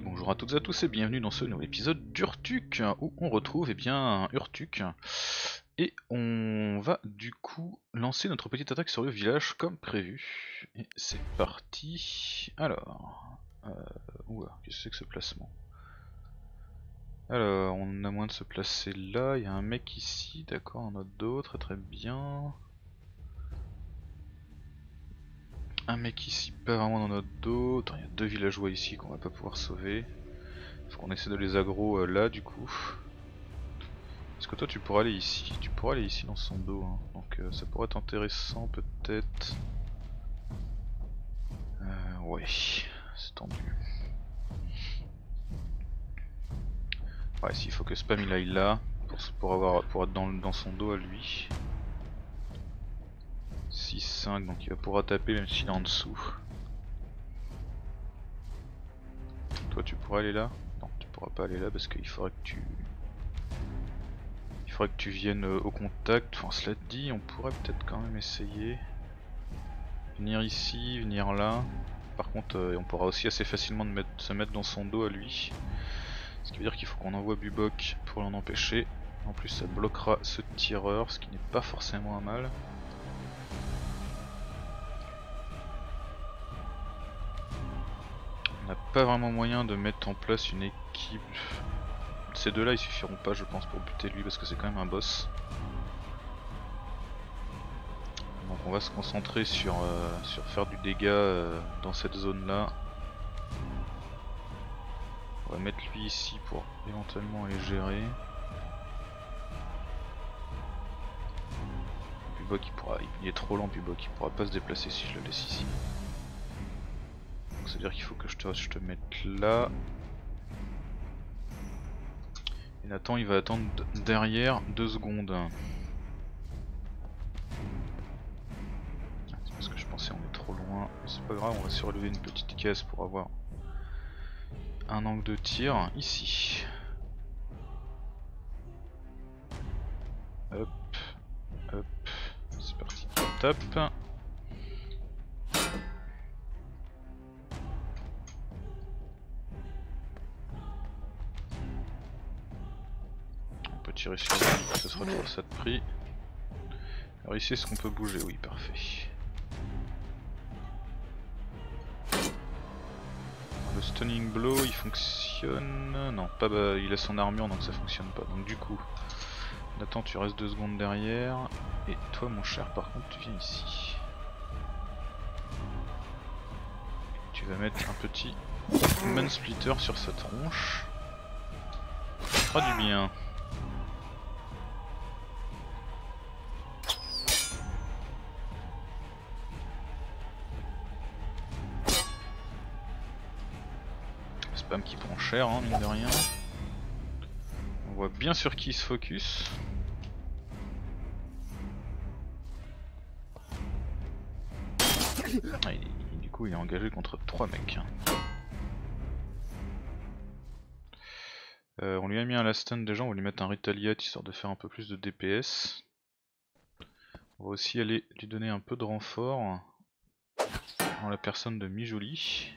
Bonjour à toutes et à tous et bienvenue dans ce nouvel épisode d'Urtuk où on retrouve eh bien Urtuk et on va du coup lancer notre petite attaque sur le village comme prévu. Et c'est parti. Alors, euh, qu'est-ce que c'est que ce placement? Alors, on a moins de se placer là, il y a un mec ici, d'accord, on a d'autres, très bien. Un mec ici, pas vraiment dans notre dos. il y a deux villageois ici qu'on va pas pouvoir sauver. Faut qu'on essaie de les aggro euh, là du coup. Est-ce que toi tu pourras aller ici? Tu pourras aller ici dans son dos. Hein. Donc euh, ça pourrait être intéressant peut-être. Euh, ouais, c'est tendu. Ouais, s'il faut que Spam il aille là pour, avoir, pour être dans son dos à lui. 6-5 donc il va pouvoir taper même s'il est en dessous. Toi tu pourras aller là? Non tu pourras pas aller là parce qu'il faudrait que tu... Il faudrait que tu viennes euh, au contact, enfin cela dit on pourrait peut-être quand même essayer. Venir ici, venir là. Par contre euh, on pourra aussi assez facilement se mettre dans son dos à lui. Ce qui veut dire qu'il faut qu'on envoie Bubok pour l'en empêcher. En plus ça bloquera ce tireur, ce qui n'est pas forcément un mal. On n'a pas vraiment moyen de mettre en place une équipe. Ces deux là ils suffiront pas je pense pour buter lui parce que c'est quand même un boss. Donc on va se concentrer sur, euh, sur faire du dégât euh, dans cette zone là. On va mettre lui ici pour éventuellement aller gérer. Pubok il pourra. Il est trop lent Pubok, il pourra pas se déplacer si je le laisse ici. C'est à dire qu'il faut que je te, je te mette là. Et Nathan il va attendre derrière deux secondes. Ah, c'est parce que je pensais on est trop loin. C'est pas grave, on va surélever une petite caisse pour avoir un angle de tir ici. Hop, hop, c'est parti, tape. Tirer sur lui, ce sera trop ça de prix. Alors ici est-ce qu'on peut bouger? Oui parfait. Le stunning blow il fonctionne... Non pas bah, il a son armure donc ça fonctionne pas. Donc du coup Nathan tu restes deux secondes derrière et toi mon cher par contre tu viens ici. Tu vas mettre un petit man splitter sur sa tronche. Ça fera du bien. Qui prend cher, hein, mine de rien. On voit bien sur qui il se focus. Ah, du coup, il est engagé contre 3 mecs. Euh, on lui a mis un last stand déjà, on va lui mettre un retaliate histoire de faire un peu plus de DPS. On va aussi aller lui donner un peu de renfort en la personne de Mijoli.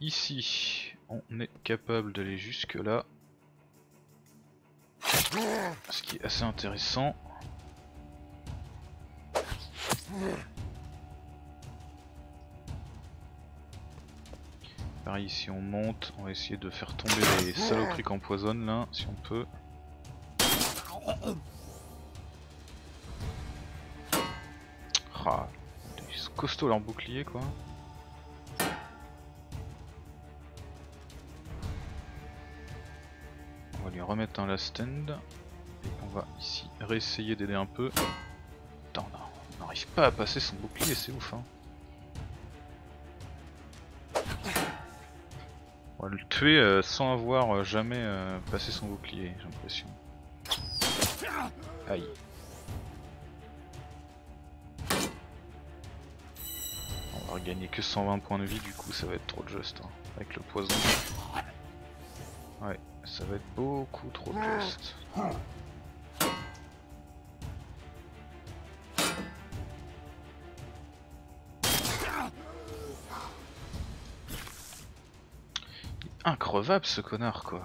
Ici, on est capable d'aller jusque là. Ce qui est assez intéressant. Pareil, si on monte, on va essayer de faire tomber les saloperies qui empoisonnent là, si on peut. Ah, ils costauds leur bouclier quoi. Remettre un last stand. Et on va ici réessayer d'aider un peu. Attends, on n'arrive pas à passer son bouclier, c'est ouf. Hein. On va le tuer euh, sans avoir euh, jamais euh, passé son bouclier, j'ai l'impression. Aïe. On va regagner que 120 points de vie, du coup ça va être trop juste hein, avec le poison. Ouais ça va être beaucoup trop juste. increvable ce connard quoi.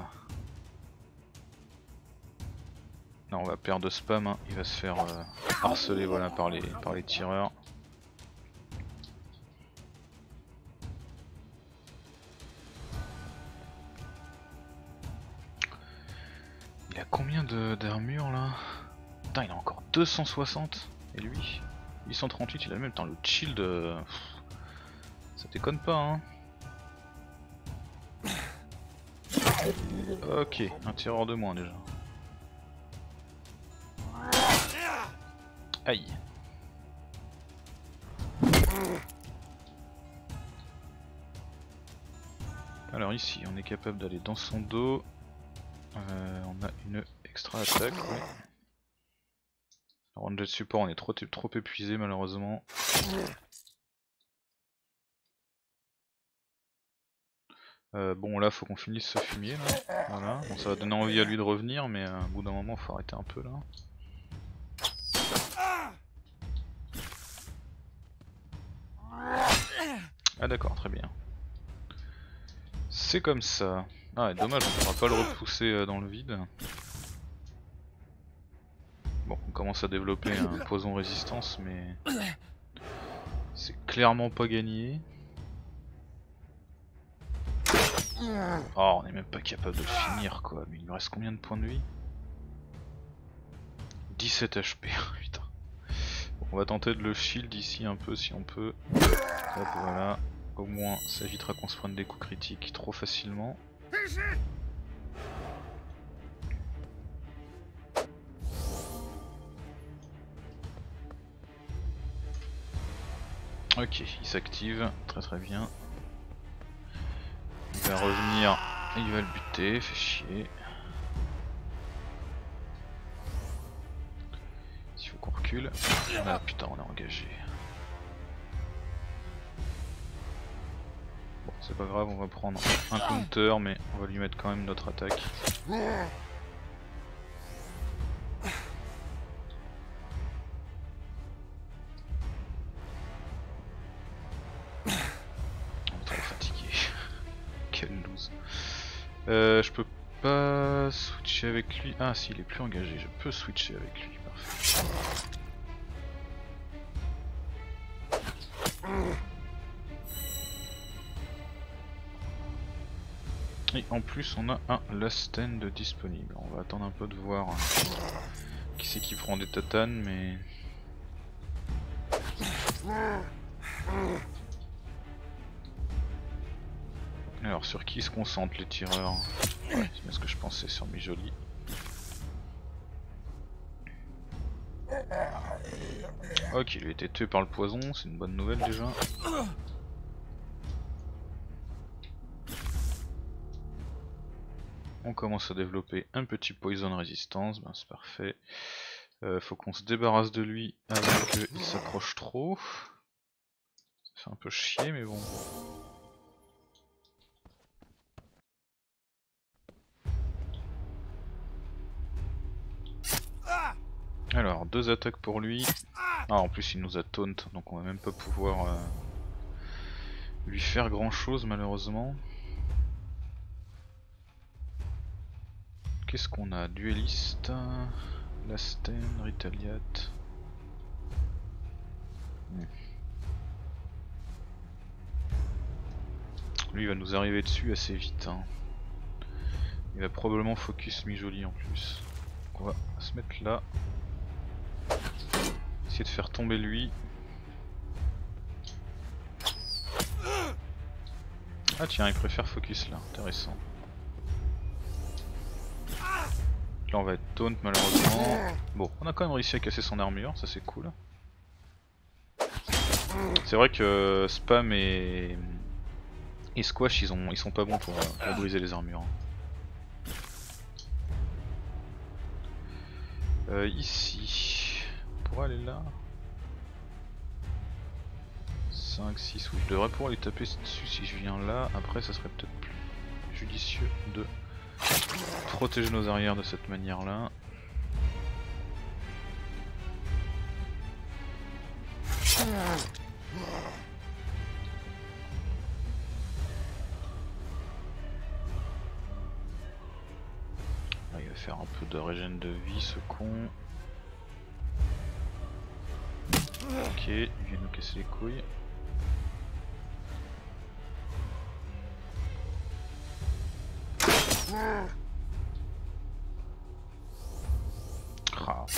Non, on va perdre de spam, hein. il va se faire euh, harceler voilà, par, les, par les tireurs. 260 Et lui 838, il a même temps le shield. Ça déconne pas hein. Ok, un tireur de moins déjà. Aïe. Alors ici, on est capable d'aller dans son dos. Euh, on a une extra attaque. Ranger de support, on est trop, épuisé malheureusement. Euh, bon là faut qu'on finisse ce fumier là. Voilà. Ça va donner envie à lui de revenir mais euh, au bout d'un moment faut arrêter un peu là. Ah d'accord, très bien. C'est comme ça. Ah dommage, on pourra pas le repousser euh, dans le vide. Bon, on commence à développer un poison résistance, mais c'est clairement pas gagné. Oh, on est même pas capable de le finir quoi, mais il nous reste combien de points de vie? 17 HP, putain. on va tenter de le shield ici un peu si on peut. Hop, voilà. Au moins, ça évitera qu'on se prenne des coups critiques trop facilement. Ok, il s'active, très très bien. Il va revenir, il va le buter, fait chier. S'il faut qu'on recule. Ah putain, on est engagé. c'est pas grave, on va prendre un counter, mais on va lui mettre quand même notre attaque. Avec lui. Ah si, il est plus engagé, je peux switcher avec lui, parfait. Et en plus on a un last end disponible. On va attendre un peu de voir qui c'est qui prend des tatanes mais... Alors sur qui se concentrent les tireurs C'est bien ce que je pensais sur mes jolis. Ok, il a été tué par le poison, c'est une bonne nouvelle déjà. On commence à développer un petit poison résistance, ben c'est parfait. Euh, faut qu'on se débarrasse de lui avant qu'il s'accroche trop. Ça fait un peu chier mais bon. Alors, deux attaques pour lui. Ah, en plus il nous a taunt, donc on va même pas pouvoir euh, lui faire grand chose malheureusement. Qu'est-ce qu'on a? Dueliste, Lasten, Ritaliate. Hmm. Lui il va nous arriver dessus assez vite. Hein. Il va probablement focus mi-joli en plus. on va se mettre là. De faire tomber lui. Ah tiens, il préfère focus là, intéressant. Là on va être taunt malheureusement. Bon, on a quand même réussi à casser son armure, ça c'est cool. C'est vrai que Spam et, et Squash ils, ont... ils sont pas bons pour, briser les armures. Euh, ici, aller là. 5, 6, oui, je devrais pouvoir les taper dessus si je viens là. Après, ça serait peut-être plus judicieux de protéger nos arrières de cette manière là. Ah, il va faire un peu de régène de vie ce con. Ok, il vient nous casser les couilles. Ah,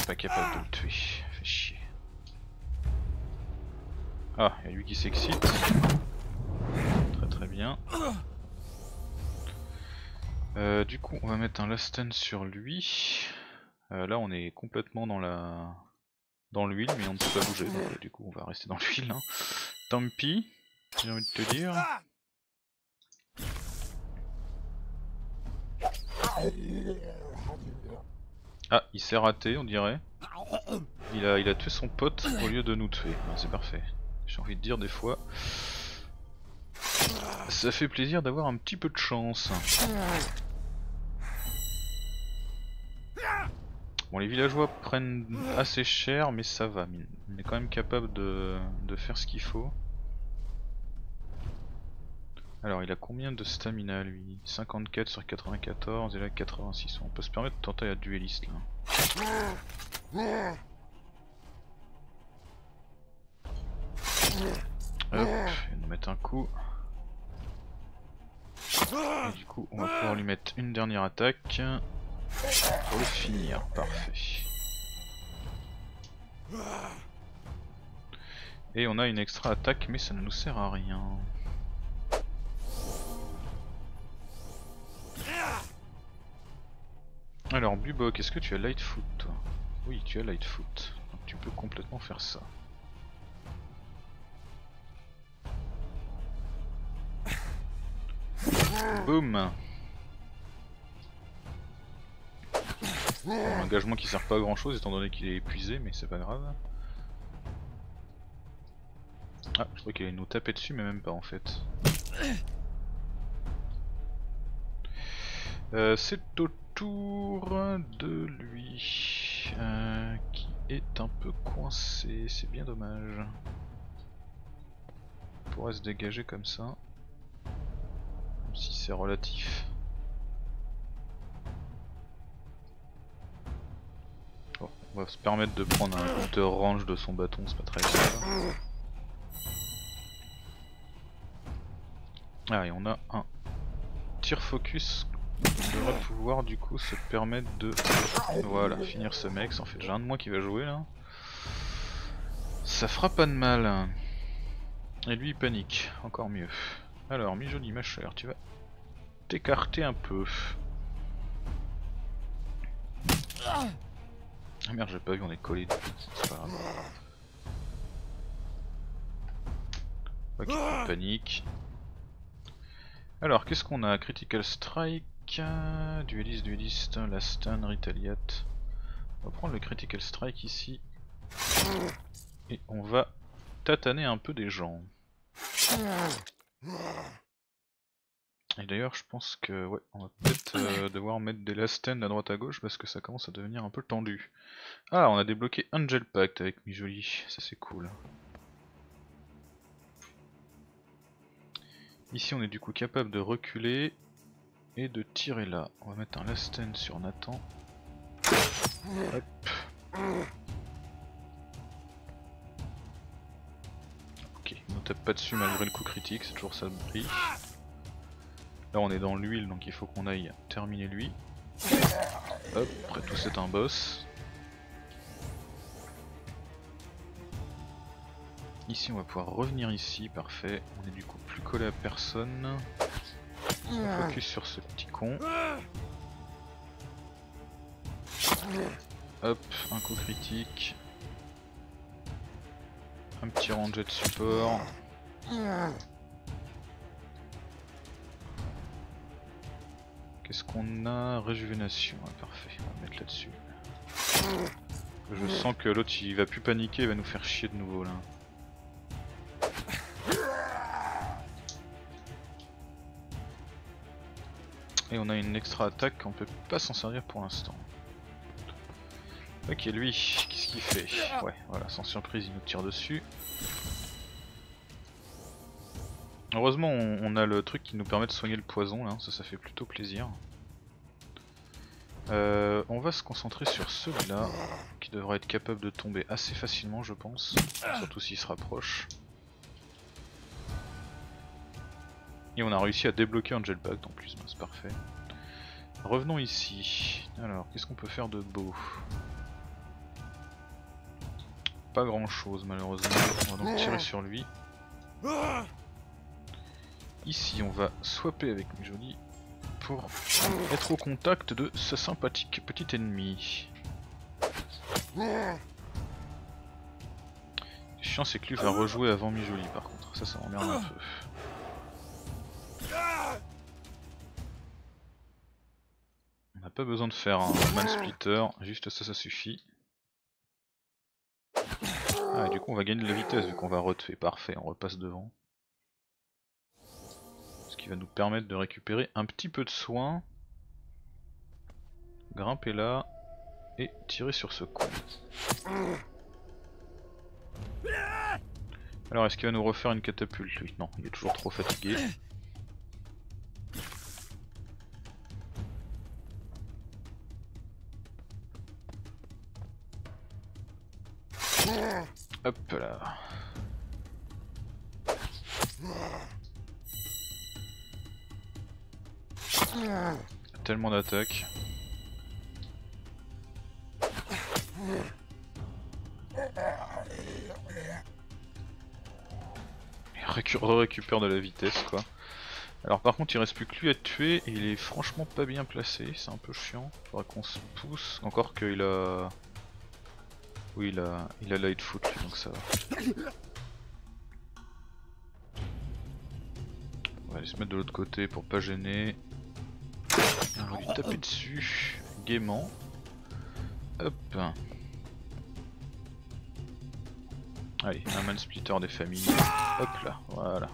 pas capable de le tuer, fait chier. Ah, il y a lui qui s'excite. Très très bien. Euh, du coup, on va mettre un last stand sur lui. Euh, là, on est complètement dans la dans l'huile, mais on ne peut pas bouger. Donc, du coup, on va rester dans l'huile. Hein. Tant pis, j'ai envie de te dire. Ah, il s'est raté, on dirait. Il a, il a tué son pote au lieu de nous tuer. Ah, c'est parfait. J'ai envie de dire des fois. Ça fait plaisir d'avoir un petit peu de chance. Bon, les villageois prennent assez cher, mais ça va. On est quand même capable de, de faire ce qu'il faut. Alors, il a combien de stamina lui? 54 sur 94 et là 86. On peut se permettre de tenter la dueliste là. Hop, il nous mettre un coup. Et du coup, on va pouvoir lui mettre une dernière attaque pour le finir. Parfait. Et on a une extra attaque, mais ça ne nous sert à rien. Alors, Bubok, est-ce que tu as Lightfoot toi? Oui, tu as Lightfoot. Donc tu peux complètement faire ça. Boum Un engagement qui sert pas à grand chose étant donné qu'il est épuisé, mais c'est pas grave. Ah, je crois qu'il allait nous taper dessus, mais même pas en fait. Euh, c'est au tour de lui, euh, qui est un peu coincé, c'est bien dommage. On pourrait se dégager comme ça si c'est relatif. On va se permettre de prendre un coup de range de son bâton, c'est pas très grave. Ah et on a un tir focus qui devrait pouvoir du coup se permettre de voilà finir ce mec, ça en fait déjà un de moi qui va jouer là. Ça fera pas de mal. Et lui il panique, encore mieux. Alors, mi joli ma chère, tu vas t'écarter un peu. Ah merde, j'ai pas vu, on est collé. C'est pas grave. Ok, panique. Alors, qu'est-ce qu'on a? Critical Strike, Duelist, Duelist, la stun, Retaliate. On va prendre le Critical Strike ici. Et on va tataner un peu des gens. Et d'ailleurs je pense que ouais, on va peut-être euh, devoir mettre des last à droite à gauche parce que ça commence à devenir un peu tendu. Ah on a débloqué Angel Pact avec Mijoli, ça c'est cool. Ici on est du coup capable de reculer et de tirer là. On va mettre un last sur Nathan. Hop. Ok, on ne tape pas dessus malgré le coup critique, c'est toujours ça de brille. Là on est dans l'huile donc il faut qu'on aille terminer lui. Hop, après tout c'est un boss. Ici on va pouvoir revenir ici, parfait. On est du coup plus collé à personne. On focus sur ce petit con. Hop, un coup critique. Un petit ranger de support. Qu'est-ce qu'on a Réjuvénation, ah, parfait, on va mettre là-dessus. Je sens que l'autre il va plus paniquer, il va nous faire chier de nouveau là. Et on a une extra attaque, on peut pas s'en servir pour l'instant. Ok lui, qu'est-ce qu'il fait? Ouais, voilà, sans surprise il nous tire dessus. Heureusement on, a le truc qui nous permet de soigner le poison là, ça ça fait plutôt plaisir. Euh, on va se concentrer sur celui-là, qui devrait être capable de tomber assez facilement je pense, surtout s'il se rapproche. Et on a réussi à débloquer un jetpack en plus, c'est parfait. Revenons ici. Alors, qu'est-ce qu'on peut faire de beau? Pas grand chose malheureusement, on va donc tirer sur lui. Ici on va swapper avec Mijoli pour être au contact de ce sympathique petit ennemi. Chiant c'est que lui va rejouer avant Mijoli par contre, ça ça m'emmerde un peu. On n'a pas besoin de faire un man splitter, juste ça ça suffit. Ah, et du coup on va gagner de la vitesse vu qu'on va retuer, parfait, on repasse devant qui va nous permettre de récupérer un petit peu de soin. Grimper là et tirer sur ce con. Alors est-ce qu'il va nous refaire une catapulte Non, il est toujours trop fatigué. Hop là. Tellement d'attaques. Récupère de la vitesse quoi. Alors par contre il reste plus que lui à tuer et il est franchement pas bien placé, c'est un peu chiant. Faudra qu'on se pousse, encore qu'il a... Oui il a, il a Lightfoot lui donc ça va. On va aller se mettre de l'autre côté pour pas gêner. On va lui taper dessus gaiement. Hop. Allez, un man splitter des familles. Hop là, voilà.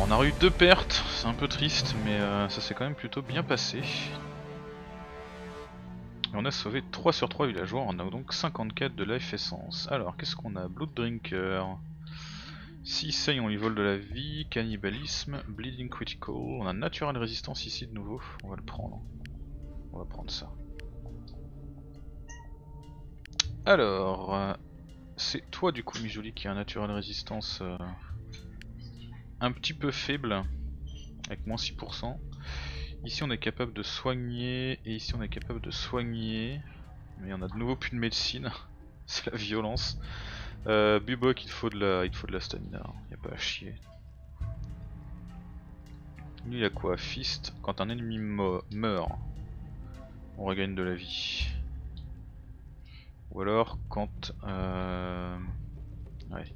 On a eu deux pertes, c'est un peu triste, mais euh, ça s'est quand même plutôt bien passé. Et on a sauvé 3 sur 3 villageois, on a donc 54 de life essence. Alors, qu'est-ce qu'on a? Blood Drinker. Si saigne, on lui vole de la vie, cannibalisme, bleeding critical, on a natural résistance ici de nouveau, on va le prendre. On va prendre ça. Alors, euh, c'est toi du coup Mijoli qui a un natural résistance euh, un petit peu faible, avec moins 6%. Ici on est capable de soigner, et ici on est capable de soigner, mais on a de nouveau plus de médecine, c'est la violence. Euh, Bubok, il faut de la, il faut de la stamina, y a pas à chier. Lui il a quoi? Fist, quand un ennemi meurt, on regagne de la vie. Ou alors quand... Euh... Ouais.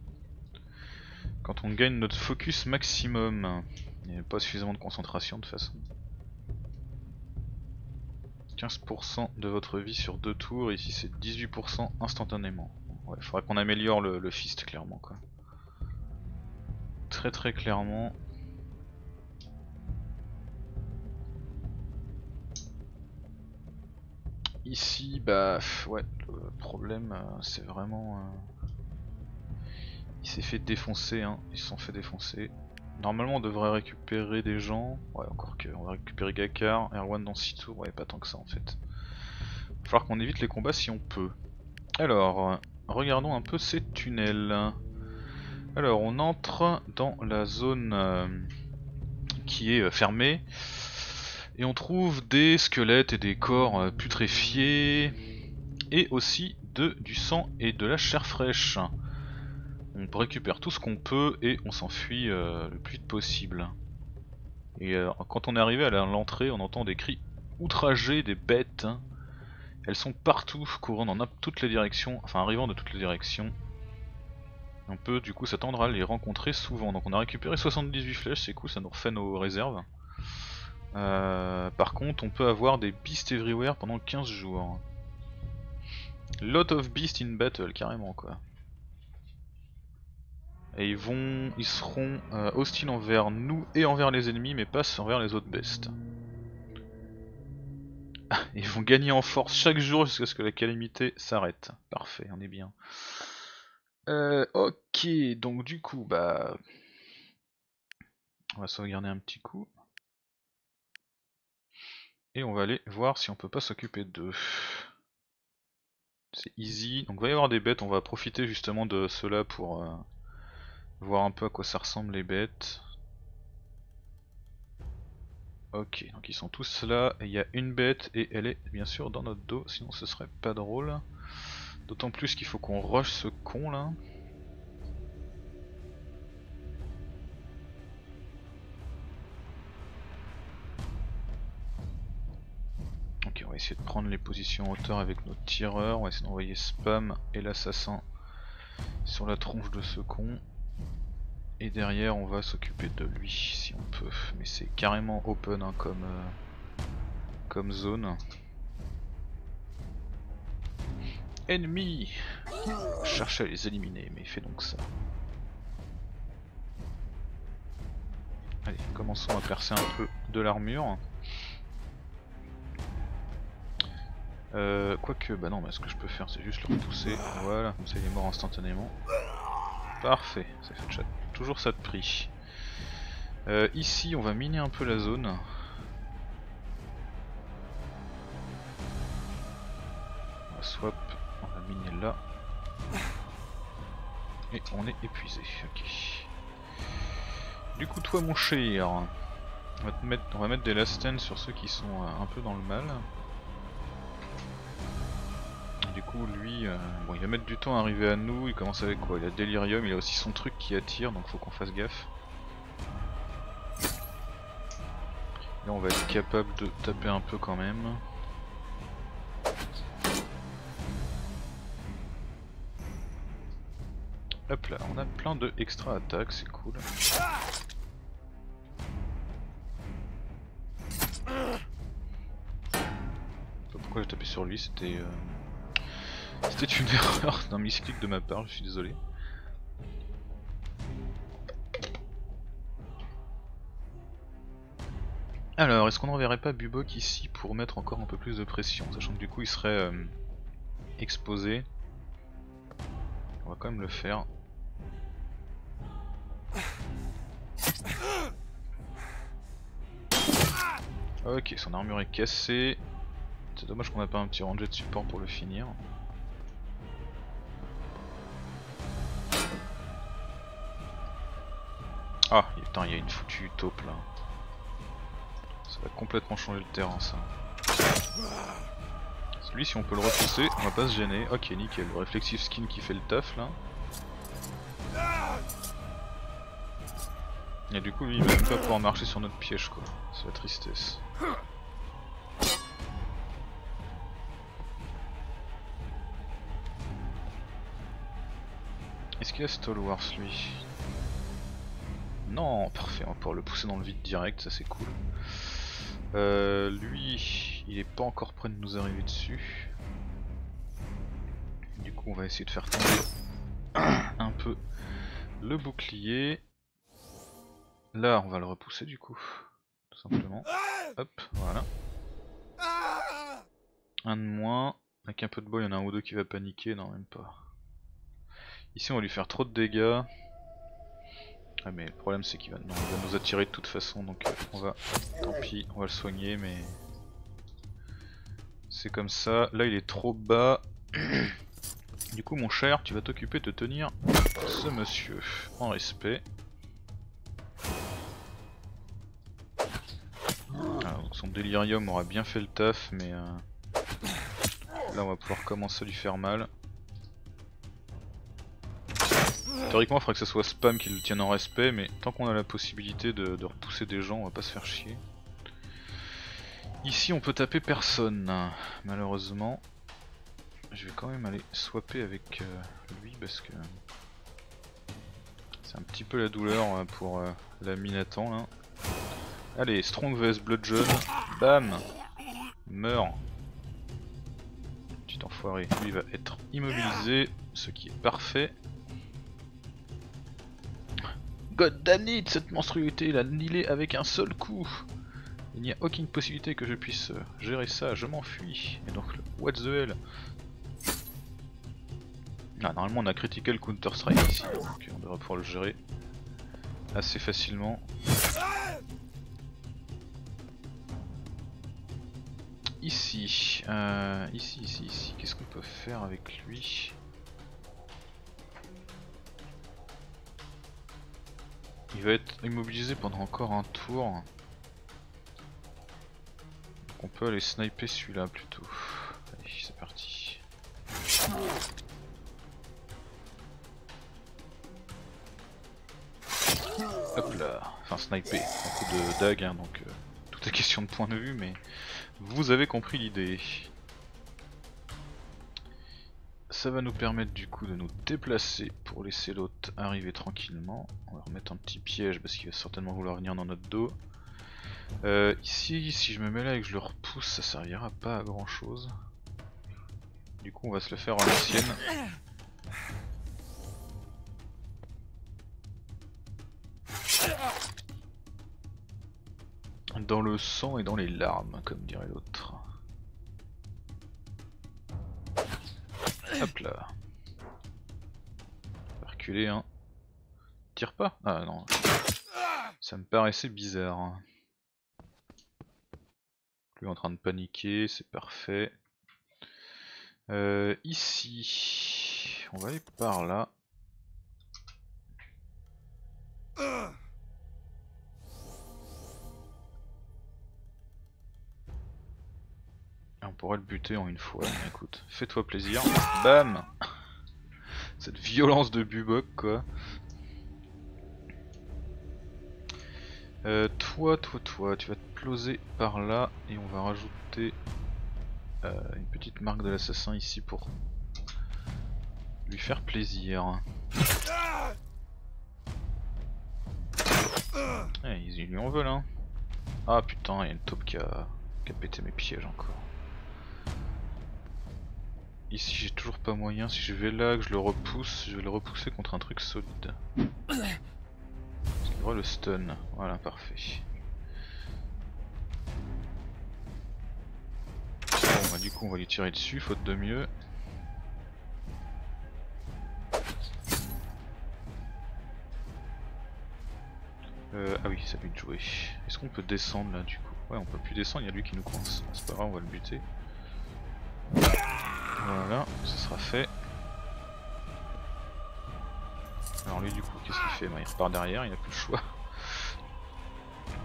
Quand on gagne notre focus maximum. Il n'y a pas suffisamment de concentration de toute façon. 15% de votre vie sur deux tours, ici c'est 18% instantanément. Ouais, faudrait qu'on améliore le, fist clairement quoi. Très très clairement. Ici, bah ouais, le problème euh, c'est vraiment... Euh, il s'est fait défoncer, hein. ils se sont fait défoncer. Normalement on devrait récupérer des gens, ouais encore que, on va récupérer Gakar, Erwan dans 6 tours, ouais pas tant que ça en fait. Va falloir qu'on évite les combats si on peut. Alors, regardons un peu ces tunnels. Alors on entre dans la zone euh, qui est euh, fermée et on trouve des squelettes et des corps euh, putréfiés et aussi de, du sang et de la chair fraîche. On récupère tout ce qu'on peut et on s'enfuit le plus vite possible. Et quand on est arrivé à l'entrée on entend des cris outragés des bêtes elles sont partout, courant dans toutes les directions, enfin arrivant de toutes les directions. On peut du coup s'attendre à les rencontrer souvent. Donc on a récupéré 78 flèches, c'est cool, ça nous refait nos réserves. Euh, par contre, on peut avoir des beasts everywhere pendant 15 jours. Lot of beasts in battle, carrément quoi. Et ils vont, ils seront euh, hostiles envers nous et envers les ennemis, mais pas envers les autres bestes. Ils vont gagner en force chaque jour jusqu'à ce que la calamité s'arrête. Parfait, on est bien. Euh, ok, donc du coup, bah... On va sauvegarder un petit coup. Et on va aller voir si on peut pas s'occuper d'eux. C'est easy. Donc il va y avoir des bêtes, on va profiter justement de cela pour euh, voir un peu à quoi ça ressemble les bêtes. Ok, donc ils sont tous là, il y a une bête et elle est bien sûr dans notre dos, sinon ce serait pas drôle. D'autant plus qu'il faut qu'on rush ce con là. Ok, on va essayer de prendre les positions en hauteur avec nos tireurs, on va essayer d'envoyer spam et l'assassin sur la tronche de ce con. Et derrière on va s'occuper de lui si on peut. Mais c'est carrément open hein, comme, euh, comme zone. Ennemi Cherche à les éliminer mais fais donc ça. Allez, commençons à percer un peu de l'armure. Euh, quoique, bah non, mais ce que je peux faire c'est juste le repousser. Voilà, comme ça il est mort instantanément. Parfait, ça fait chat. Ça de prix. Euh, ici, on va miner un peu la zone. On va swap, on va miner là. Et on est épuisé, ok. Du coup, toi mon cher, on va, mettre, on va mettre des last sur ceux qui sont euh, un peu dans le mal du coup lui, euh, bon il va mettre du temps à arriver à nous, il commence avec quoi? Il a Delirium, il a aussi son truc qui attire donc faut qu'on fasse gaffe. Et on va être capable de taper un peu quand même. Hop là, on a plein de extra attaques, c'est cool. pourquoi j'ai tapé sur lui, c'était... Euh, c'était une erreur d'un misclick de ma part, je suis désolé. Alors, est-ce qu'on n'enverrait pas Bubok ici pour mettre encore un peu plus de pression, sachant que du coup il serait euh, exposé. On va quand même le faire. Ok, son armure est cassée. C'est dommage qu'on n'a pas un petit ranger de support pour le finir. Ah, putain, il y a une foutue taupe là. Ça va complètement changer le terrain ça. Celui si on peut le repousser, on va pas se gêner. Ok nickel, le reflexive skin qui fait le taf là. Et du coup lui il va même pas pouvoir marcher sur notre piège quoi. C'est la tristesse. Est-ce qu'il a Stalwars lui? Non, parfait, on va pouvoir le pousser dans le vide direct, ça c'est cool. Euh, lui, il est pas encore prêt de nous arriver dessus. Du coup, on va essayer de faire tomber un peu le bouclier. Là, on va le repousser du coup, tout simplement. Hop, voilà. Un de moins. Avec un peu de bol, il y en a un ou deux qui va paniquer, non même pas. Ici, on va lui faire trop de dégâts. Ah mais le problème c'est qu'il va, nous attirer de toute façon donc euh, on va, tant pis, on va le soigner mais c'est comme ça. Là il est trop bas. du coup mon cher, tu vas t'occuper de tenir ce monsieur en respect. son délirium aura bien fait le taf mais euh, là on va pouvoir commencer à lui faire mal. Théoriquement, il faudrait que ce soit spam qui le tienne en respect, mais tant qu'on a la possibilité de, repousser des gens, on va pas se faire chier. Ici, on peut taper personne, malheureusement. Je vais quand même aller swapper avec euh, lui parce que c'est un petit peu la douleur euh, pour euh, la Minatant là. Allez, Strong vs Bloodjohn, bam Meurs Petit enfoiré, lui va être immobilisé, ce qui est parfait. God damn it, cette monstruosité l'a annihilé avec un seul coup. Il n'y a aucune possibilité que je puisse euh, gérer ça, je m'enfuis. Et donc, what the hell ah, Normalement on a critical counter strike ici, donc on devrait pouvoir le gérer assez facilement. ici. Euh, ici, ici, ici. Qu'est-ce qu'on peut faire avec lui? Il va être immobilisé pendant encore un tour. On peut aller sniper celui-là plutôt. Allez, c'est parti. Hop là, enfin sniper, un coup de dague, hein, donc euh, tout est question de point de vue, mais vous avez compris l'idée. Ça va nous permettre du coup de nous déplacer pour laisser l'autre arriver tranquillement. On va remettre un petit piège parce qu'il va certainement vouloir venir dans notre dos. Euh, ici, si je me mets là et que je le repousse, ça servira pas à grand chose. Du coup, on va se le faire en l'ancienne. Dans le sang et dans les larmes, comme dirait l'autre. Hop là. Reculer hein. Tire pas Ah non. Ça me paraissait bizarre. Hein. Lui en train de paniquer, c'est parfait. Euh, ici, on va aller par là. On pourrait le buter en une fois, écoute, fais-toi plaisir. Bam Cette violence de Bubok quoi. Euh, toi, toi, toi, tu vas te ploser par là et on va rajouter euh, une petite marque de l'assassin ici pour lui faire plaisir. Eh, ils lui en veulent hein. Ah putain, il y a une taupe qui a, qui a pété mes pièges encore. Ici j'ai toujours pas moyen, si je vais là, que je le repousse, je vais le repousser contre un truc solide. Parce le stun, voilà parfait. Bon bah du coup on va lui tirer dessus, faute de mieux. Euh, ah oui, ça vient de jouer. Est-ce qu'on peut descendre là du coup? Ouais, on peut plus descendre, il y a lui qui nous coince. C'est pas grave, on va le buter. Voilà, ce sera fait. Alors lui du coup, qu'est-ce qu'il fait? Bah, Il repart derrière, il a plus le choix.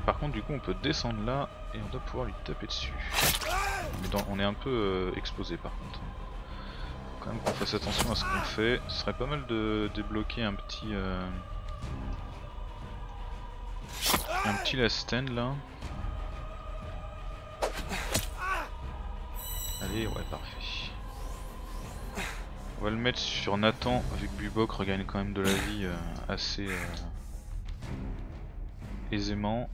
Par contre du coup on peut descendre là et on doit pouvoir lui taper dessus. Mais on est un peu euh, exposé par contre. Faut quand même qu'on fasse attention à ce qu'on fait. Ce serait pas mal de débloquer un petit... Euh, un petit last stand là. Allez, ouais parfait. On va le mettre sur Nathan, vu que Bubok regagne quand même de la vie euh, assez euh, aisément.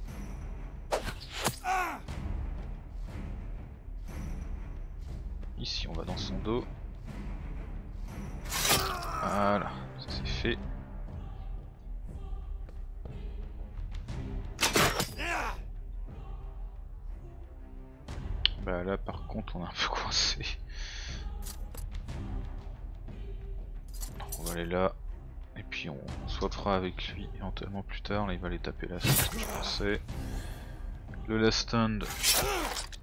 Ici on va dans son dos. Voilà, ça c'est fait. Bah là par contre on est un peu coincé. On va aller là. Et puis on, swappera avec lui éventuellement plus tard. Là il va aller taper ce que je pensais. Le last stand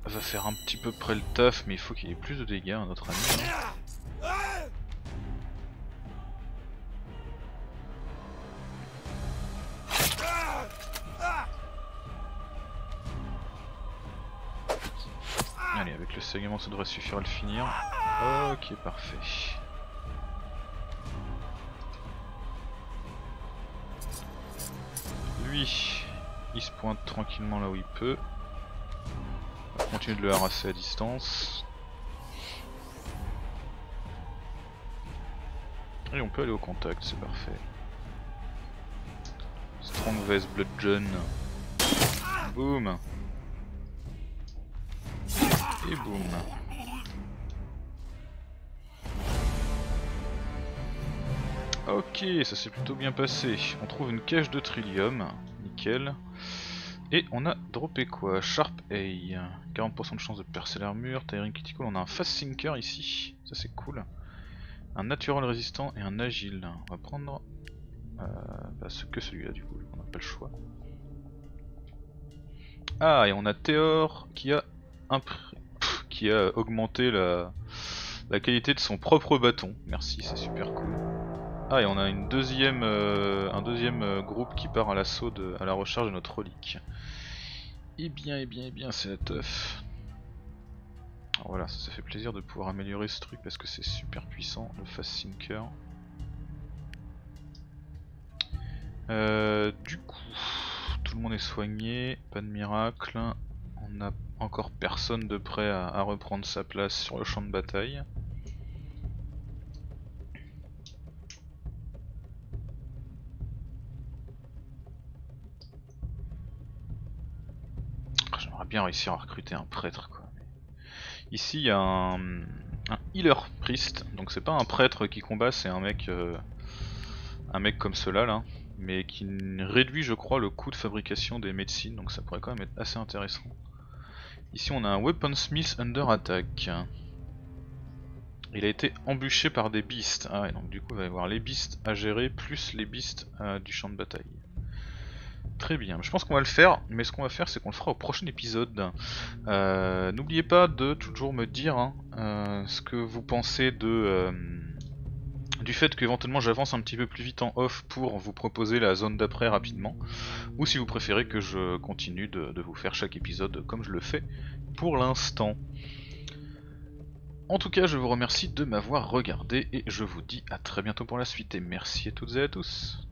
va faire un petit peu près le taf, mais il faut qu'il ait plus de dégâts, notre ami. Hein. Allez, avec le segment ça devrait suffire à le finir. Ok, parfait. Il se pointe tranquillement là où il peut. On va continuer de le harasser à distance. Et on peut aller au contact, c'est parfait. Strong Vest Blood John. Boom. Et boum. Ok, ça s'est plutôt bien passé. On trouve une cache de trillium, nickel. Et on a droppé quoi Sharp A, 40% de chance de percer l'armure, tiring critical, on a un fast sinker ici, ça c'est cool. Un natural résistant et un agile. On va prendre euh, bah, ce que celui-là du coup, on n'a pas le choix. Ah, et on a Théor qui a augmenté la qualité de son propre bâton. Merci, c'est super cool. Ah et on a euh, un deuxième euh, groupe qui part à l'assaut à la recherche de notre relique. Eh bien, eh bien, eh bien, c'est la teuf. voilà, ça, fait plaisir de pouvoir améliorer ce truc parce que c'est super puissant, le Fast Sinker. Euh, du coup, tout le monde est soigné, pas de miracle. On a encore personne de prêt à, reprendre sa place sur le champ de bataille. Bien réussir à recruter un prêtre quoi. Ici il y a un, healer priest, donc c'est pas un prêtre qui combat, c'est un mec euh, un mec comme cela là mais qui réduit je crois le coût de fabrication des médecines, donc ça pourrait quand même être assez intéressant. Ici on a un Weaponsmith under attack. Il a été embûché par des beasts. Ah ouais, donc du coup il va y avoir les beasts à gérer plus les beasts euh, du champ de bataille. Très bien, je pense qu'on va le faire, mais ce qu'on va faire c'est qu'on le fera au prochain épisode. Euh, n'oubliez pas de toujours me dire hein, euh, ce que vous pensez de du fait qu'éventuellement j'avance un petit peu plus vite en off pour vous proposer la zone d'après rapidement, ou si vous préférez que je continue de, vous faire chaque épisode comme je le fais pour l'instant. En tout cas, je vous remercie de m'avoir regardé et je vous dis à très bientôt pour la suite et merci à toutes et à tous.